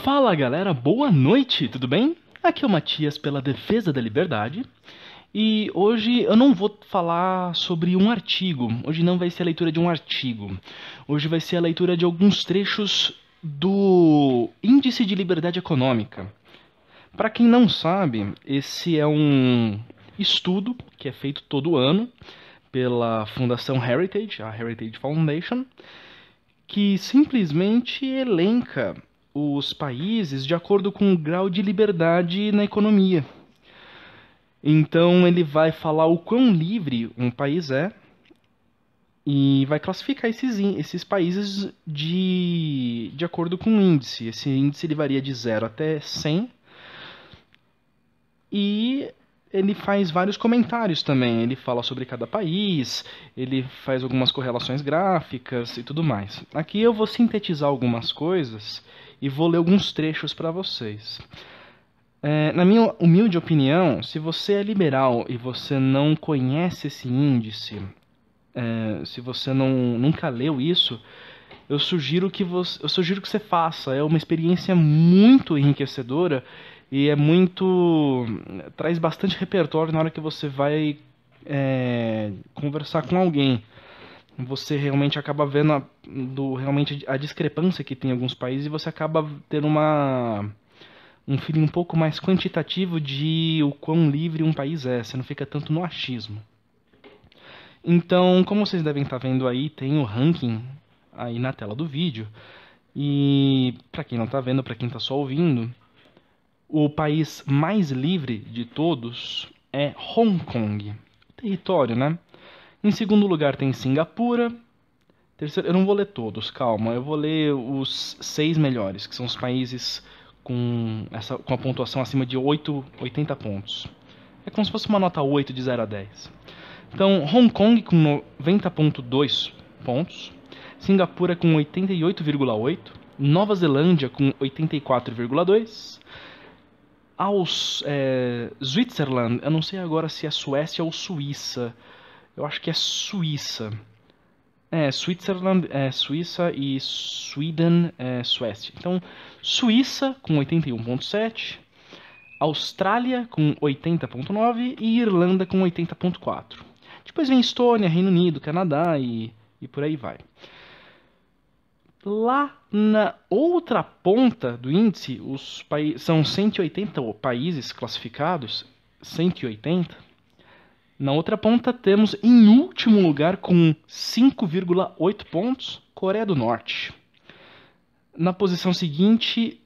Fala galera, boa noite, tudo bem? Aqui é o Matias pela Defesa da Liberdade. E hoje eu não vou falar sobre um artigo, hoje não vai ser a leitura de um artigo, hoje vai ser a leitura de alguns trechos do Índice de Liberdade Econômica. Para quem não sabe, esse é um estudo que é feito todo ano pela Fundação Heritage, a Heritage Foundation, que simplesmente elenca os países de acordo com o grau de liberdade na economia. Então ele vai falar o quão livre um país é e vai classificar esses, esses países de, de acordo com o índice. Esse índice ele varia de 0 até 100 e ele faz vários comentários também. Ele fala sobre cada país, ele faz algumas correlações gráficas e tudo mais. Aqui eu vou sintetizar algumas coisas e vou ler alguns trechos para vocês. É, na minha humilde opinião, se você é liberal e você não conhece esse índice, é, se você não, nunca leu isso, eu sugiro que você, eu sugiro que você faça. É uma experiência muito enriquecedora e é muito traz bastante repertório na hora que você vai é, conversar com alguém você realmente acaba vendo a, do, realmente a discrepância que tem em alguns países e você acaba tendo uma um feeling um pouco mais quantitativo de o quão livre um país é, você não fica tanto no achismo. Então, como vocês devem estar vendo aí, tem o ranking aí na tela do vídeo. E para quem não está vendo, para quem está só ouvindo, o país mais livre de todos é Hong Kong. Território, né? Em segundo lugar tem Singapura. Terceiro, eu não vou ler todos, calma. Eu vou ler os seis melhores, que são os países com, essa, com a pontuação acima de 8, 80 pontos. É como se fosse uma nota 8 de 0 a 10. Então, Hong Kong com 90.2 pontos. Singapura com 88,8. Nova Zelândia com 84,2. Aos é, Switzerland, eu não sei agora se é Suécia ou Suíça. Eu acho que é Suíça. É, Switzerland é Suíça e Sweden é Suécia. Então, Suíça com 81.7, Austrália com 80.9 e Irlanda com 80.4. Depois vem Estônia, Reino Unido, Canadá e, e por aí vai. Lá na outra ponta do índice, os são 180 países classificados, 180 na outra ponta temos em último lugar com 5,8 pontos Coreia do Norte. Na posição seguinte,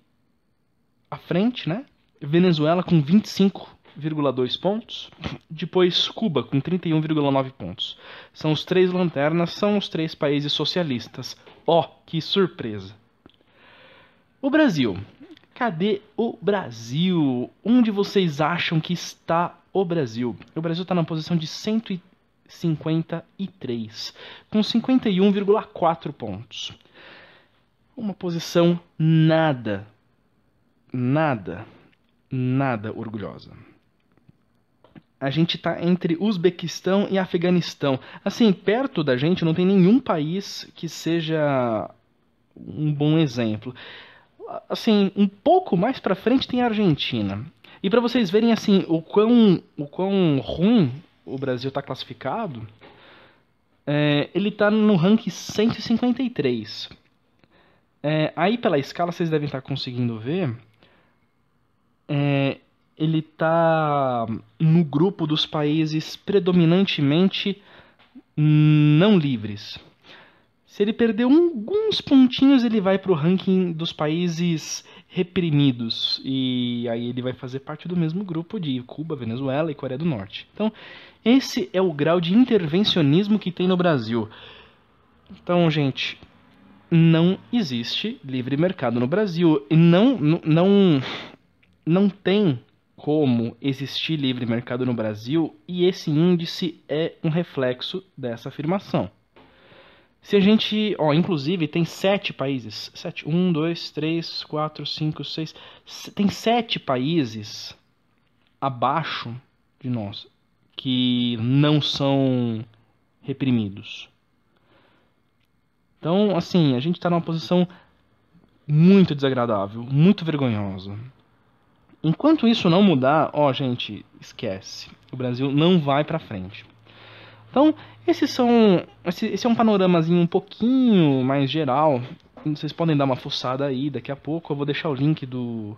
à frente, né? Venezuela com 25,2 pontos. Depois Cuba com 31,9 pontos. São os três lanternas, são os três países socialistas. Ó, oh, que surpresa! O Brasil. Cadê o Brasil? Onde vocês acham que está o Brasil. O Brasil está na posição de 153, com 51,4 pontos. Uma posição nada, nada, nada orgulhosa. A gente está entre Uzbequistão e Afeganistão. Assim, perto da gente não tem nenhum país que seja um bom exemplo. Assim, um pouco mais para frente tem a Argentina. E para vocês verem assim o quão, o quão ruim o Brasil está classificado, é, ele está no ranking 153. É, aí pela escala vocês devem estar tá conseguindo ver, é, ele está no grupo dos países predominantemente não livres. Se ele perder alguns pontinhos, ele vai para o ranking dos países reprimidos. E aí ele vai fazer parte do mesmo grupo de Cuba, Venezuela e Coreia do Norte. Então, esse é o grau de intervencionismo que tem no Brasil. Então, gente, não existe livre mercado no Brasil. E não, não, não tem como existir livre mercado no Brasil e esse índice é um reflexo dessa afirmação. Se a gente, ó, inclusive tem sete países, sete, um, dois, três, quatro, cinco, seis, tem sete países abaixo de nós que não são reprimidos. Então, assim, a gente está numa posição muito desagradável, muito vergonhosa. Enquanto isso não mudar, ó, gente, esquece. O Brasil não vai para frente. Então, esses são, esse, esse é um panoramazinho um pouquinho mais geral. Vocês podem dar uma fuçada aí daqui a pouco. Eu vou deixar o link do,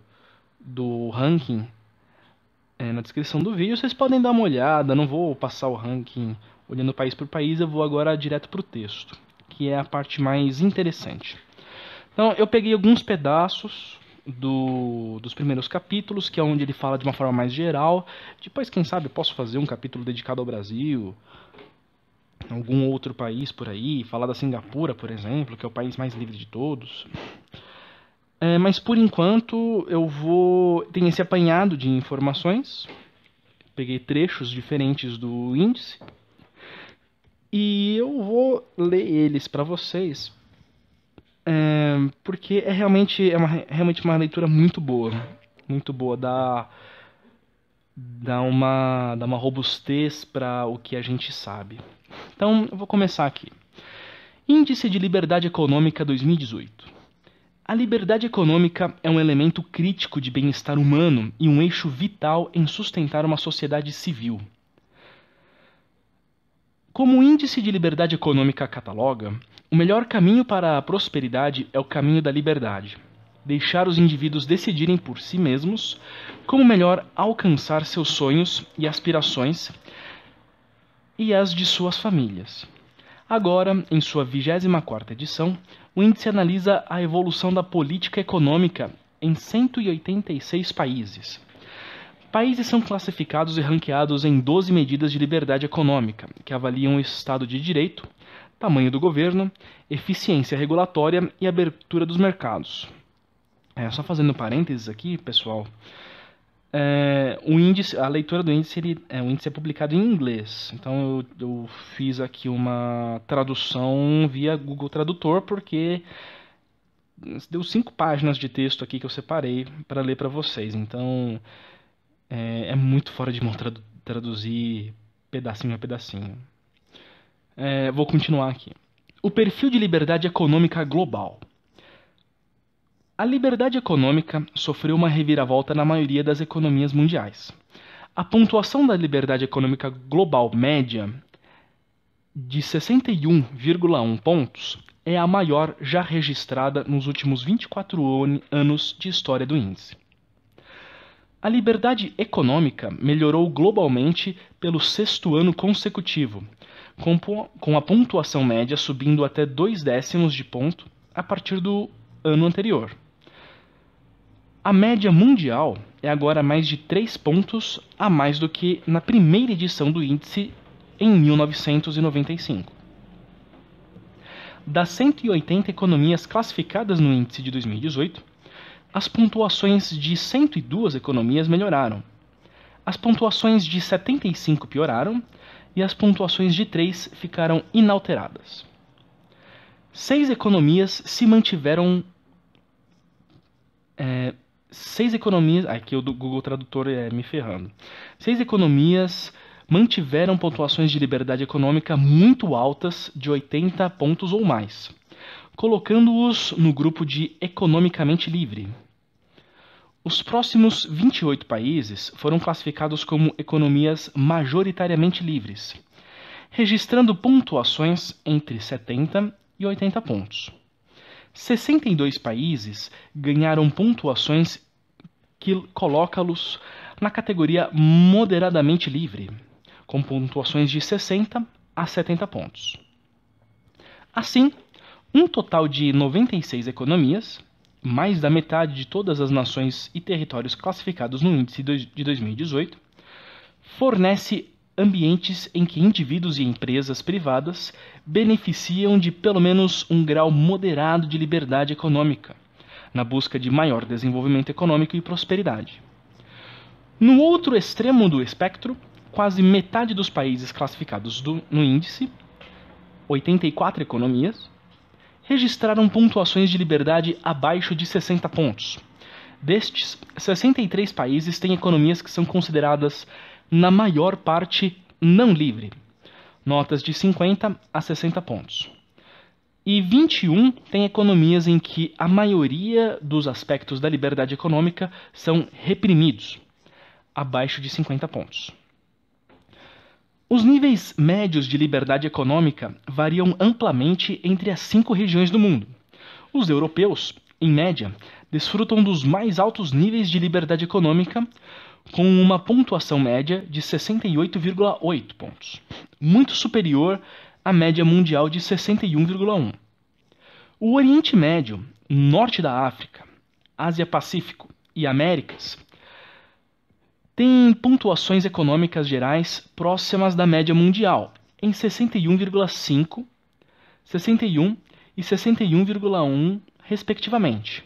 do ranking é, na descrição do vídeo. Vocês podem dar uma olhada. Não vou passar o ranking olhando país por país. Eu vou agora direto para o texto, que é a parte mais interessante. Então, eu peguei alguns pedaços do, dos primeiros capítulos, que é onde ele fala de uma forma mais geral. Depois, quem sabe, posso fazer um capítulo dedicado ao Brasil, algum outro país por aí, falar da Singapura, por exemplo, que é o país mais livre de todos. É, mas por enquanto eu vou. Tem esse apanhado de informações. Peguei trechos diferentes do índice. E eu vou ler eles para vocês é, porque é realmente, é uma, realmente uma leitura muito boa. Muito boa. Dá, dá, uma, dá uma robustez para o que a gente sabe. Então, eu vou começar aqui. Índice de Liberdade Econômica 2018. A liberdade econômica é um elemento crítico de bem-estar humano e um eixo vital em sustentar uma sociedade civil. Como o Índice de Liberdade Econômica cataloga, o melhor caminho para a prosperidade é o caminho da liberdade. Deixar os indivíduos decidirem por si mesmos como melhor alcançar seus sonhos e aspirações e as de suas famílias. Agora, em sua 24ª edição, o índice analisa a evolução da política econômica em 186 países. Países são classificados e ranqueados em 12 medidas de liberdade econômica, que avaliam o Estado de Direito, tamanho do governo, eficiência regulatória e abertura dos mercados. É, só fazendo parênteses aqui, pessoal, é, o índice, a leitura do índice, ele, é, o índice é publicado em inglês. Então eu, eu fiz aqui uma tradução via Google Tradutor porque deu cinco páginas de texto aqui que eu separei para ler para vocês. Então é, é, muito fora de mão tradu traduzir pedacinho a pedacinho. É, vou continuar aqui. O perfil de liberdade econômica global. A liberdade econômica sofreu uma reviravolta na maioria das economias mundiais. A pontuação da liberdade econômica global média de 61,1 pontos é a maior já registrada nos últimos 24 anos de história do índice. A liberdade econômica melhorou globalmente pelo sexto ano consecutivo, com a pontuação média subindo até dois décimos de ponto a partir do ano anterior. A média mundial é agora mais de 3 pontos a mais do que na primeira edição do índice em 1995. Das 180 economias classificadas no índice de 2018, as pontuações de 102 economias melhoraram. As pontuações de 75 pioraram e as pontuações de 3 ficaram inalteradas. Seis economias se mantiveram. É, seis economias. Aqui o do Google Tradutor é me ferrando. Seis economias mantiveram pontuações de liberdade econômica muito altas, de 80 pontos ou mais, colocando-os no grupo de economicamente livre. Os próximos 28 países foram classificados como economias majoritariamente livres, registrando pontuações entre 70 e 80 pontos. 62 países ganharam pontuações que coloca-los na categoria moderadamente livre, com pontuações de 60 a 70 pontos. Assim, um total de 96 economias mais da metade de todas as nações e territórios classificados no índice de 2018, fornece ambientes em que indivíduos e empresas privadas beneficiam de pelo menos um grau moderado de liberdade econômica, na busca de maior desenvolvimento econômico e prosperidade. No outro extremo do espectro, quase metade dos países classificados do, no índice, 84 economias, registraram pontuações de liberdade abaixo de 60 pontos. Destes, 63 países têm economias que são consideradas, na maior parte, não livre, notas de 50 a 60 pontos. E 21 tem economias em que a maioria dos aspectos da liberdade econômica são reprimidos, abaixo de 50 pontos. Os níveis médios de liberdade econômica variam amplamente entre as cinco regiões do mundo. Os europeus, em média, desfrutam dos mais altos níveis de liberdade econômica, com uma pontuação média de 68,8 pontos, muito superior à média mundial de 61,1. O Oriente Médio, Norte da África, Ásia-Pacífico e Américas têm pontuações econômicas gerais próximas da média mundial, em 61,5, 61 e 61,1 respectivamente,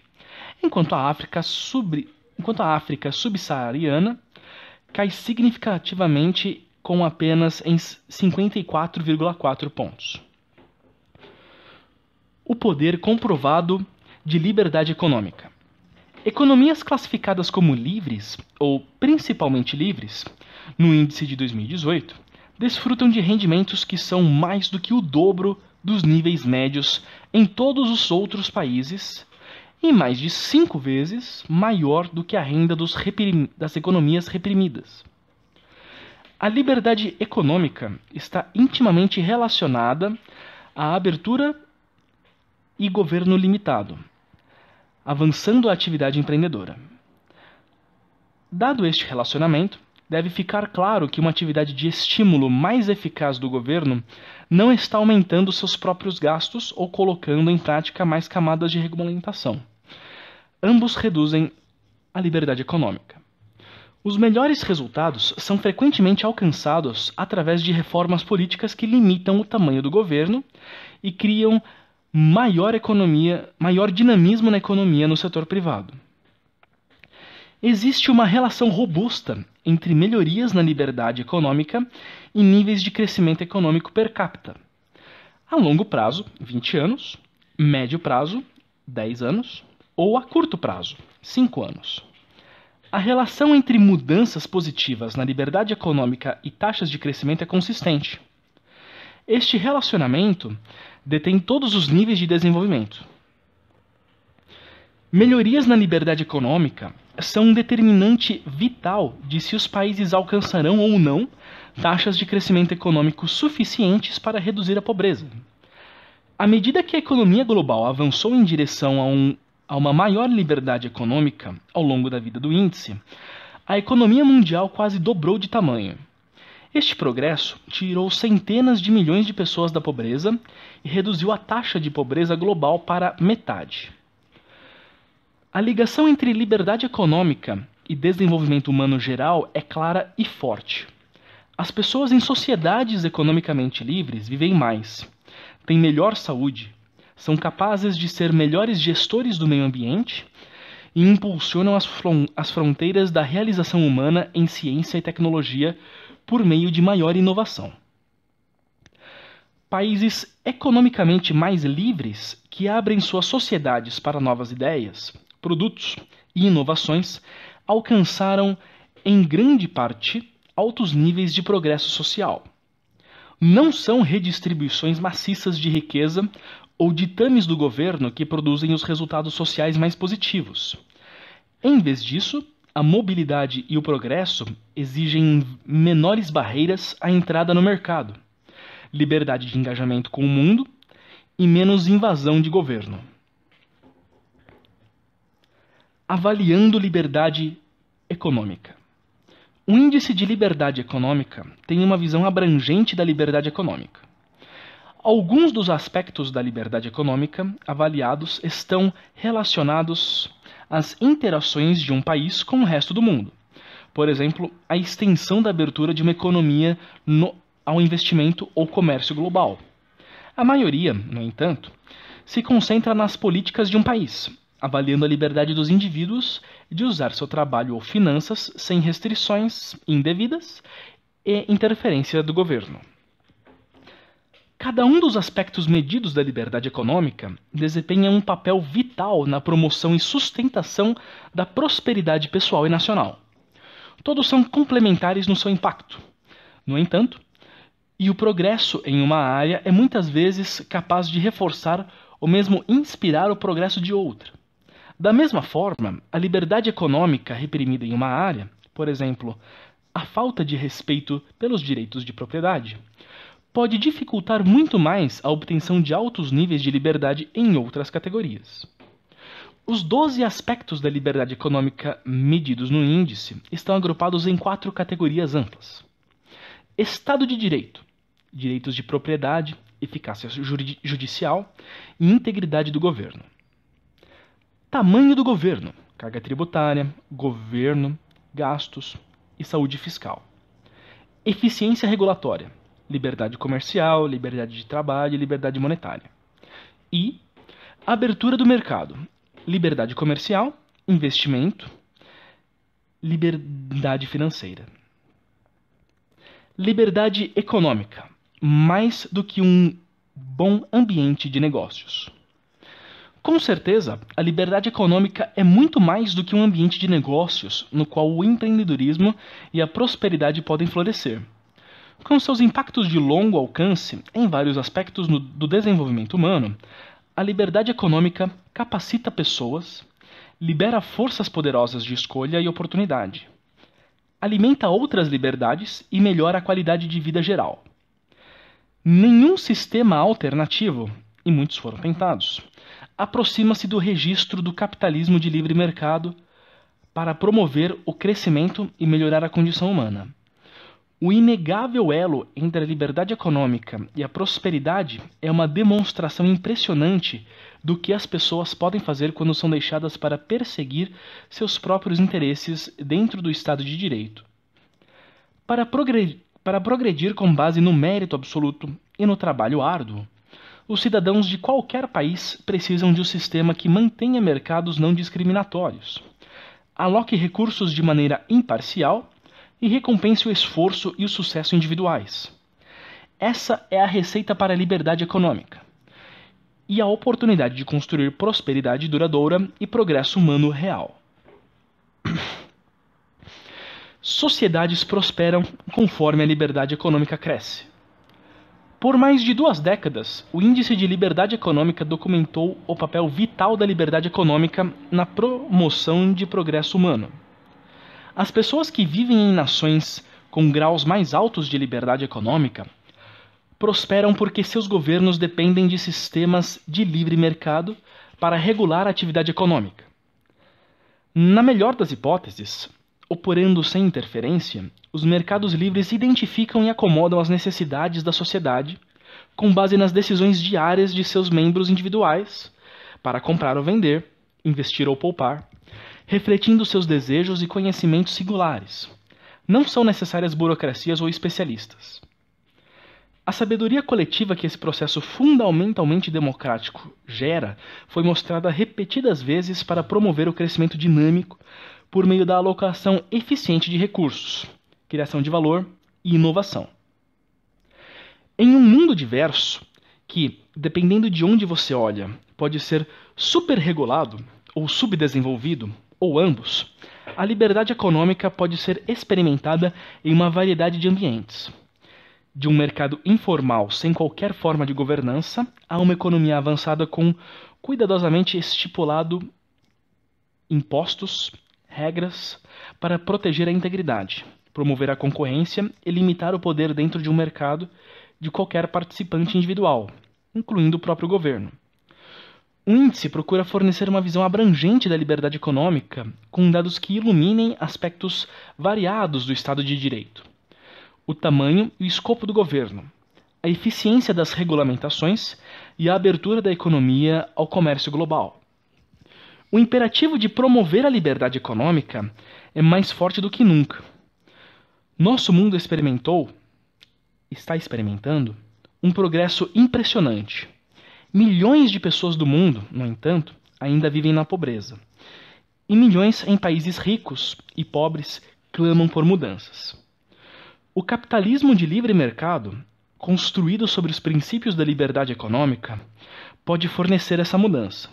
enquanto a África, sub, enquanto a África subsaariana cai significativamente com apenas em 54,4 pontos. O poder comprovado de liberdade econômica. Economias classificadas como livres, ou principalmente livres, no índice de 2018, desfrutam de rendimentos que são mais do que o dobro dos níveis médios em todos os outros países e mais de cinco vezes maior do que a renda das economias reprimidas. A liberdade econômica está intimamente relacionada à abertura e governo limitado, avançando a atividade empreendedora. Dado este relacionamento, deve ficar claro que uma atividade de estímulo mais eficaz do governo não está aumentando seus próprios gastos ou colocando em prática mais camadas de regulamentação. Ambos reduzem a liberdade econômica. Os melhores resultados são frequentemente alcançados através de reformas políticas que limitam o tamanho do governo e criam maior economia, maior dinamismo na economia no setor privado. Existe uma relação robusta entre melhorias na liberdade econômica e níveis de crescimento econômico per capita. A longo prazo, 20 anos, médio prazo, 10 anos, ou a curto prazo, 5 anos. A relação entre mudanças positivas na liberdade econômica e taxas de crescimento é consistente. Este relacionamento detém todos os níveis de desenvolvimento. Melhorias na liberdade econômica são um determinante vital de se os países alcançarão ou não taxas de crescimento econômico suficientes para reduzir a pobreza. À medida que a economia global avançou em direção a, um, a uma maior liberdade econômica ao longo da vida do índice, a economia mundial quase dobrou de tamanho. Este progresso tirou centenas de milhões de pessoas da pobreza e reduziu a taxa de pobreza global para metade. A ligação entre liberdade econômica e desenvolvimento humano geral é clara e forte. As pessoas em sociedades economicamente livres vivem mais, têm melhor saúde, são capazes de ser melhores gestores do meio ambiente e impulsionam as, as fronteiras da realização humana em ciência e tecnologia por meio de maior inovação. Países economicamente mais livres que abrem suas sociedades para novas ideias, produtos e inovações alcançaram, em grande parte, altos níveis de progresso social. Não são redistribuições maciças de riqueza ou ditames do governo que produzem os resultados sociais mais positivos. Em vez disso, a mobilidade e o progresso exigem menores barreiras à entrada no mercado, liberdade de engajamento com o mundo e menos invasão de governo. Avaliando liberdade econômica. O índice de liberdade econômica tem uma visão abrangente da liberdade econômica. Alguns dos aspectos da liberdade econômica avaliados estão relacionados às interações de um país com o resto do mundo. Por exemplo, a extensão da abertura de uma economia no, ao investimento ou comércio global. A maioria, no entanto, se concentra nas políticas de um país, avaliando a liberdade dos indivíduos de usar seu trabalho ou finanças sem restrições indevidas e interferência do governo. Cada um dos aspectos medidos da liberdade econômica desempenha um papel vital na promoção e sustentação da prosperidade pessoal e nacional. Todos são complementares no seu impacto. No entanto, E o progresso em uma área é muitas vezes capaz de reforçar ou mesmo inspirar o progresso de outra. Da mesma forma, a liberdade econômica reprimida em uma área, por exemplo, a falta de respeito pelos direitos de propriedade, pode dificultar muito mais a obtenção de altos níveis de liberdade em outras categorias. Os 12 aspectos da liberdade econômica medidos no índice estão agrupados em quatro categorias amplas: Estado de Direito, direitos de propriedade, eficácia judicial e integridade do governo. Tamanho do governo, carga tributária, governo, gastos e saúde fiscal. Eficiência regulatória, liberdade comercial, liberdade de trabalho e liberdade monetária. E abertura do mercado, liberdade comercial, investimento, liberdade financeira. Liberdade econômica, mais do que um bom ambiente de negócios. Com certeza, a liberdade econômica é muito mais do que um ambiente de negócios no qual o empreendedorismo e a prosperidade podem florescer. Com seus impactos de longo alcance em vários aspectos no, do desenvolvimento humano, a liberdade econômica capacita pessoas, libera forças poderosas de escolha e oportunidade, alimenta outras liberdades e melhora a qualidade de vida geral. Nenhum sistema alternativo, e muitos foram tentados, aproxima-se do registro do capitalismo de livre mercado para promover o crescimento e melhorar a condição humana. O inegável elo entre a liberdade econômica e a prosperidade é uma demonstração impressionante do que as pessoas podem fazer quando são deixadas para perseguir seus próprios interesses dentro do Estado de Direito. Para progredir para progredir com base no mérito absoluto e no trabalho árduo, os cidadãos de qualquer país precisam de um sistema que mantenha mercados não discriminatórios, aloque recursos de maneira imparcial e recompense o esforço e o sucesso individuais. Essa é a receita para a liberdade econômica e a oportunidade de construir prosperidade duradoura e progresso humano real. sociedades prosperam conforme a liberdade econômica cresce. Por mais de duas décadas, o Índice de Liberdade Econômica documentou o papel vital da liberdade econômica na promoção de progresso humano. As pessoas que vivem em nações com graus mais altos de liberdade econômica prosperam porque seus governos dependem de sistemas de livre mercado para regular a atividade econômica. Na melhor das hipóteses, Operando sem interferência, os mercados livres identificam e acomodam as necessidades da sociedade com base nas decisões diárias de seus membros individuais para comprar ou vender, investir ou poupar, refletindo seus desejos e conhecimentos singulares. Não são necessárias burocracias ou especialistas. A sabedoria coletiva que esse processo fundamentalmente democrático gera foi mostrada repetidas vezes para promover o crescimento dinâmico por meio da alocação eficiente de recursos, criação de valor e inovação. Em um mundo diverso, que, dependendo de onde você olha, pode ser superregulado ou subdesenvolvido, ou ambos, a liberdade econômica pode ser experimentada em uma variedade de ambientes. De um mercado informal sem qualquer forma de governança a uma economia avançada com cuidadosamente estipulado impostos, regras para proteger a integridade, promover a concorrência e limitar o poder dentro de um mercado de qualquer participante individual, incluindo o próprio governo. O índice procura fornecer uma visão abrangente da liberdade econômica, com dados que iluminem aspectos variados do Estado de Direito, o tamanho e o escopo do governo, a eficiência das regulamentações e a abertura da economia ao comércio global. O imperativo de promover a liberdade econômica é mais forte do que nunca. Nosso mundo experimentou, está experimentando, um progresso impressionante. Milhões de pessoas do mundo, no entanto, ainda vivem na pobreza. E milhões em países ricos e pobres clamam por mudanças. O capitalismo de livre mercado, construído sobre os princípios da liberdade econômica, pode fornecer essa mudança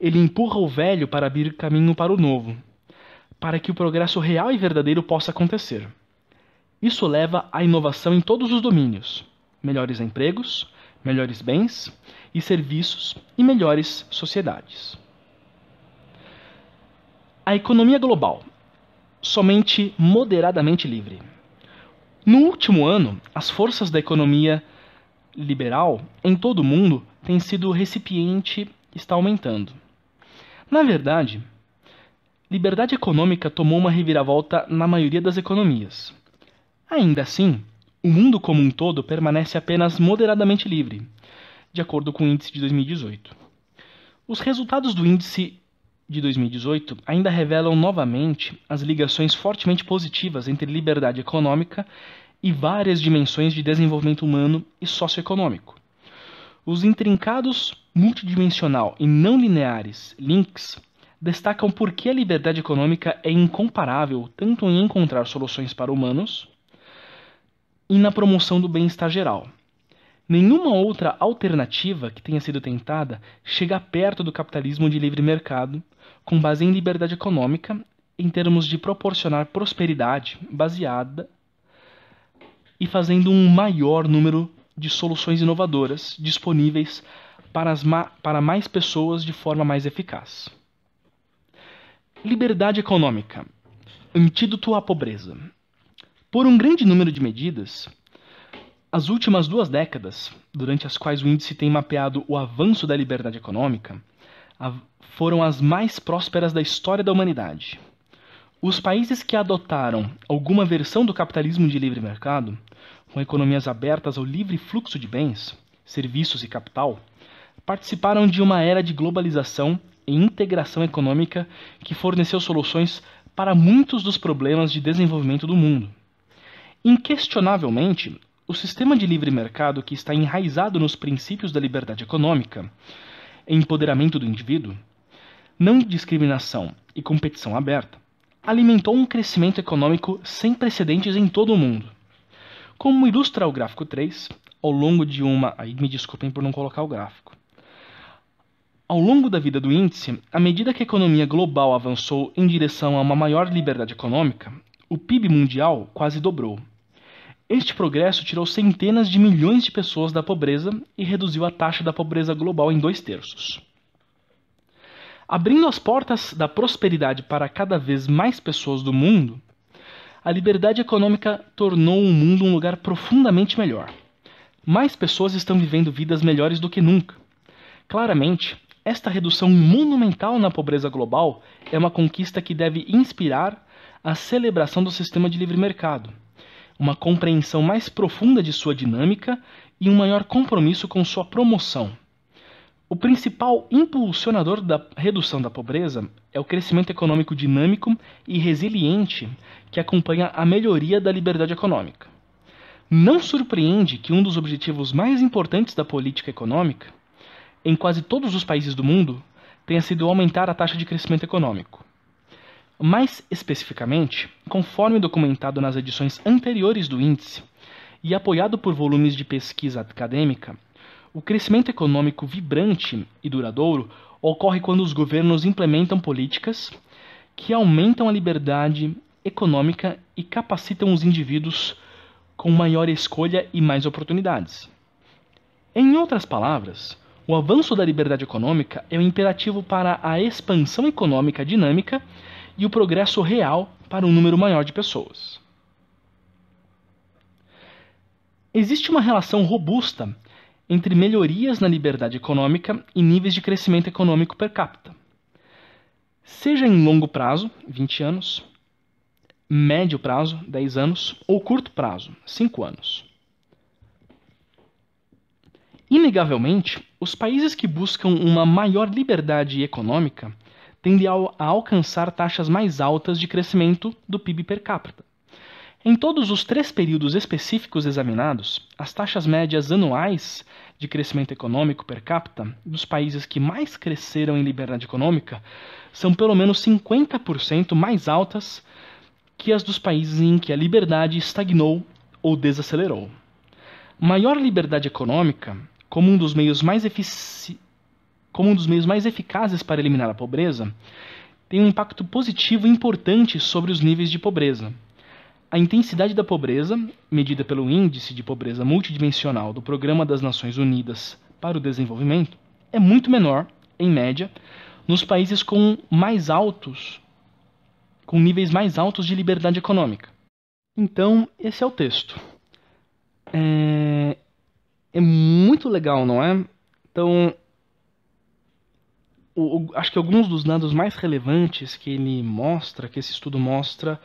ele empurra o velho para abrir caminho para o novo, para que o progresso real e verdadeiro possa acontecer. Isso leva à inovação em todos os domínios: melhores empregos, melhores bens e serviços e melhores sociedades. A economia global, somente moderadamente livre. No último ano, as forças da economia liberal em todo o mundo têm sido recipiente está aumentando. Na verdade, liberdade econômica tomou uma reviravolta na maioria das economias. Ainda assim, o mundo como um todo permanece apenas moderadamente livre, de acordo com o índice de 2018. Os resultados do índice de 2018 ainda revelam novamente as ligações fortemente positivas entre liberdade econômica e várias dimensões de desenvolvimento humano e socioeconômico. Os intrincados, multidimensional e não lineares links destacam por que a liberdade econômica é incomparável tanto em encontrar soluções para humanos e na promoção do bem-estar geral. Nenhuma outra alternativa que tenha sido tentada chega perto do capitalismo de livre mercado, com base em liberdade econômica, em termos de proporcionar prosperidade baseada e fazendo um maior número de soluções inovadoras disponíveis para, ma para mais pessoas de forma mais eficaz. Liberdade econômica antídoto à pobreza. Por um grande número de medidas, as últimas duas décadas, durante as quais o índice tem mapeado o avanço da liberdade econômica, foram as mais prósperas da história da humanidade. Os países que adotaram alguma versão do capitalismo de livre mercado, com economias abertas ao livre fluxo de bens, serviços e capital, participaram de uma era de globalização e integração econômica que forneceu soluções para muitos dos problemas de desenvolvimento do mundo. Inquestionavelmente, o sistema de livre mercado que está enraizado nos princípios da liberdade econômica, empoderamento do indivíduo, não discriminação e competição aberta, alimentou um crescimento econômico sem precedentes em todo o mundo. Como ilustra o gráfico 3, ao longo de uma. Aí me desculpem por não colocar o gráfico. Ao longo da vida do índice, à medida que a economia global avançou em direção a uma maior liberdade econômica, o PIB mundial quase dobrou. Este progresso tirou centenas de milhões de pessoas da pobreza e reduziu a taxa da pobreza global em dois terços. Abrindo as portas da prosperidade para cada vez mais pessoas do mundo, a liberdade econômica tornou o mundo um lugar profundamente melhor. Mais pessoas estão vivendo vidas melhores do que nunca. Claramente, esta redução monumental na pobreza global é uma conquista que deve inspirar a celebração do sistema de livre mercado, uma compreensão mais profunda de sua dinâmica e um maior compromisso com sua promoção. O principal impulsionador da redução da pobreza é o crescimento econômico dinâmico e resiliente que acompanha a melhoria da liberdade econômica. Não surpreende que um dos objetivos mais importantes da política econômica, em quase todos os países do mundo, tenha sido aumentar a taxa de crescimento econômico. Mais especificamente, conforme documentado nas edições anteriores do índice e apoiado por volumes de pesquisa acadêmica, o crescimento econômico vibrante e duradouro ocorre quando os governos implementam políticas que aumentam a liberdade econômica e capacitam os indivíduos com maior escolha e mais oportunidades. Em outras palavras, o avanço da liberdade econômica é um imperativo para a expansão econômica dinâmica e o progresso real para um número maior de pessoas. Existe uma relação robusta entre melhorias na liberdade econômica e níveis de crescimento econômico per capita. Seja em longo prazo, 20 anos, médio prazo, 10 anos, ou curto prazo, 5 anos. Inegavelmente, os países que buscam uma maior liberdade econômica tendem a alcançar taxas mais altas de crescimento do PIB per capita. Em todos os três períodos específicos examinados, as taxas médias anuais de crescimento econômico per capita dos países que mais cresceram em liberdade econômica são pelo menos 50% mais altas que as dos países em que a liberdade estagnou ou desacelerou. Maior liberdade econômica, como um dos meios mais efici... como um dos meios mais eficazes para eliminar a pobreza, tem um impacto positivo importante sobre os níveis de pobreza a intensidade da pobreza, medida pelo Índice de Pobreza Multidimensional do Programa das Nações Unidas para o Desenvolvimento, é muito menor, em média, nos países com mais altos, com níveis mais altos de liberdade econômica. Então, esse é o texto. É, é muito legal, não é? Então, o, o, acho que alguns dos dados mais relevantes que ele mostra, que esse estudo mostra,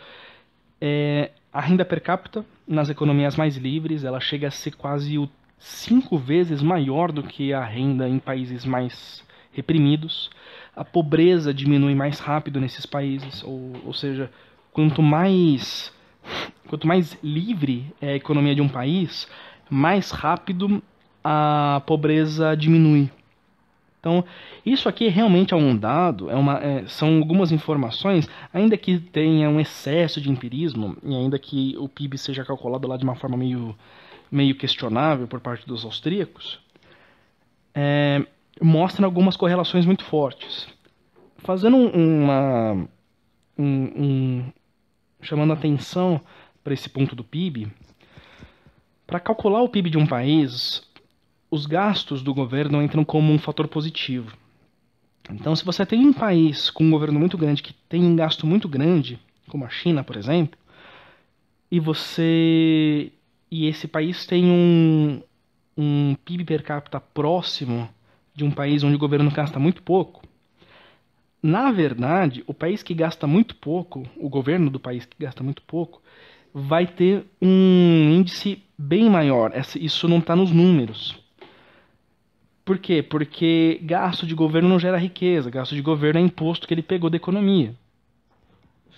é, a renda per capita nas economias mais livres ela chega a ser quase o cinco vezes maior do que a renda em países mais reprimidos. A pobreza diminui mais rápido nesses países, ou, ou seja, quanto mais quanto mais livre é a economia de um país, mais rápido a pobreza diminui. Então, isso aqui realmente é um dado, é uma, é, são algumas informações, ainda que tenha um excesso de empirismo, e ainda que o PIB seja calculado lá de uma forma meio, meio questionável por parte dos austríacos, é, mostram algumas correlações muito fortes. Fazendo uma. Um, um, chamando atenção para esse ponto do PIB, para calcular o PIB de um país, os gastos do governo entram como um fator positivo. Então, se você tem um país com um governo muito grande que tem um gasto muito grande, como a China, por exemplo, e você e esse país tem um, um PIB per capita próximo de um país onde o governo gasta muito pouco, na verdade, o país que gasta muito pouco, o governo do país que gasta muito pouco, vai ter um índice bem maior. Isso não está nos números. Por quê? Porque gasto de governo não gera riqueza, gasto de governo é imposto que ele pegou da economia.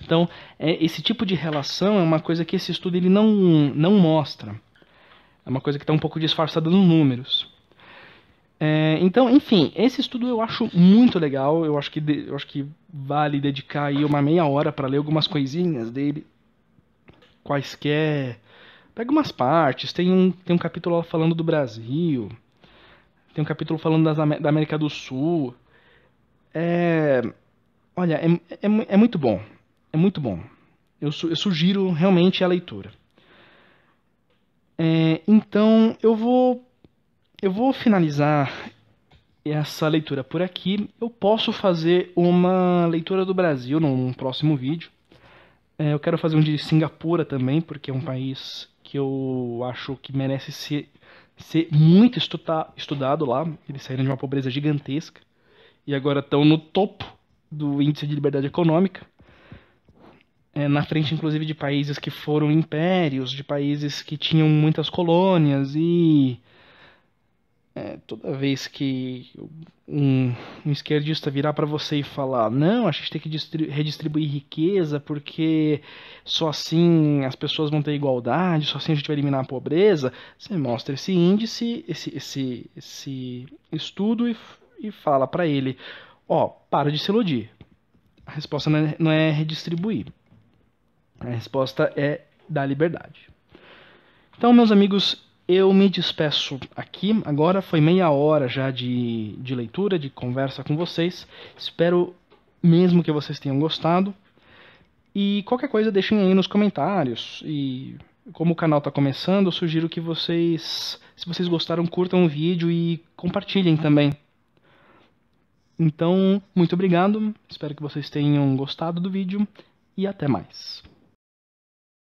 Então, é, esse tipo de relação é uma coisa que esse estudo ele não, não mostra. É uma coisa que está um pouco disfarçada nos números. É, então, enfim, esse estudo eu acho muito legal. Eu acho que, de, eu acho que vale dedicar aí uma meia hora para ler algumas coisinhas dele. Quaisquer. Pega umas partes. Tem um, tem um capítulo falando do Brasil. Tem um capítulo falando das, da América do Sul. É, olha, é, é, é muito bom. É muito bom. Eu, eu sugiro realmente a leitura. É, então, eu vou, eu vou finalizar essa leitura por aqui. Eu posso fazer uma leitura do Brasil num próximo vídeo. É, eu quero fazer um de Singapura também, porque é um país que eu acho que merece ser ser muito estuda estudado lá. Eles saíram de uma pobreza gigantesca e agora estão no topo do índice de liberdade econômica. É, na frente, inclusive, de países que foram impérios, de países que tinham muitas colônias e é, toda vez que um, um esquerdista virar para você e falar: não, a gente tem que redistribuir riqueza porque só assim as pessoas vão ter igualdade, só assim a gente vai eliminar a pobreza, você mostra esse índice, esse, esse, esse estudo e, e fala para ele: ó, oh, para de se iludir. A resposta não é, não é redistribuir, a resposta é dar liberdade. Então, meus amigos, eu me despeço aqui. Agora foi meia hora já de, de leitura, de conversa com vocês. Espero mesmo que vocês tenham gostado. E qualquer coisa deixem aí nos comentários. E como o canal está começando, eu sugiro que vocês, se vocês gostaram, curtam o vídeo e compartilhem também. Então, muito obrigado. Espero que vocês tenham gostado do vídeo e até mais.